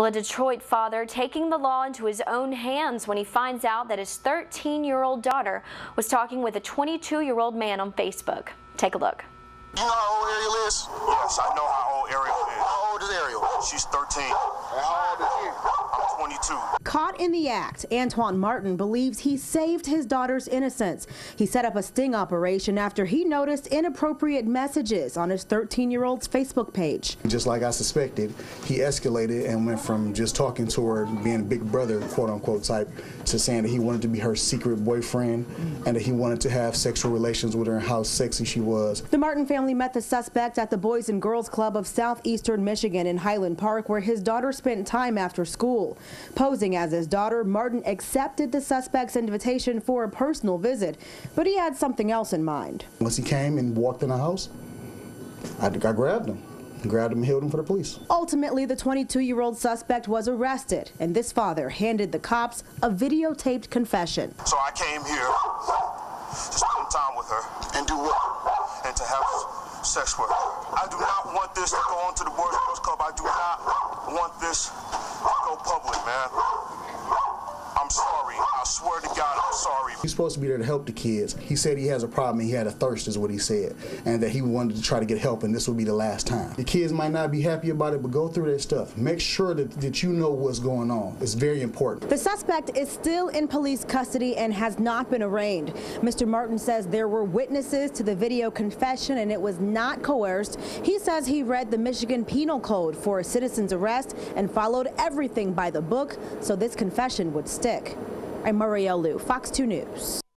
Well, a Detroit father taking the law into his own hands when he finds out that his 13-year-old daughter was talking with a 22-year-old man on Facebook. Take a look. You know how old Ariel is? Yes, I know how old Ariel is. How old is Ariel? She's 13. And how old is you? I'm 22. Caught in the act, Antoine Martin believes he saved his daughter's innocence. He set up a sting operation after he noticed inappropriate messages on his 13-year-old's Facebook page. Just like I suspected, he escalated and went from just talking to her, being a big brother, quote unquote type, to saying that he wanted to be her secret boyfriend and that he wanted to have sexual relations with her and how sexy she was. The Martin family met the suspect at the Boys and Girls Club of southeastern Michigan in Highland Park, where his daughter spent time after school. Posing as his daughter, Martin accepted the suspect's invitation for a personal visit, but he had something else in mind. Once he came and walked in the house, I, I grabbed him. Grabbed him and held him for the police. Ultimately, the 22-year-old suspect was arrested, and this father handed the cops a videotaped confession. So I came here to spend time with her And do what? and to have sex her. I do not want this to go on to the Boys and Girls Club. I do not want this to go public, man. I'm sorry. I swear to sorry. He's supposed to be there to help the kids. He said he has a problem and he had a thirst, is what he said, and that he wanted to try to get help, and this would be the last time. The kids might not be happy about it, but go through that stuff. Make sure that, that you know what's going on. It's very important. The suspect is still in police custody and has not been arraigned. Mr. Martin says there were witnesses to the video confession and it was not coerced. He says he read the Michigan Penal Code for a citizen's arrest and followed everything by the book so this confession would stick. I'm Maurielle Lue, Fox 2 News.